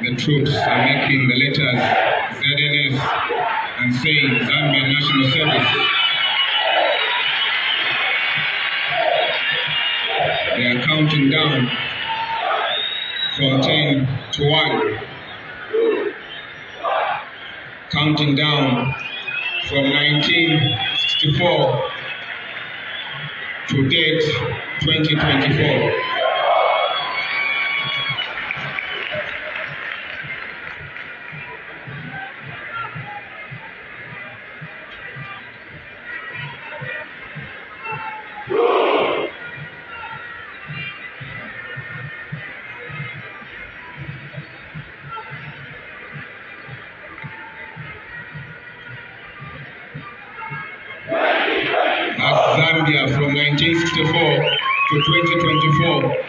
The troops are making the letters ZNS and saying Zambia National Service. They are counting down from 10 to 1. Counting down from 1964 to date 2024. Zambia from 1964 to 2024.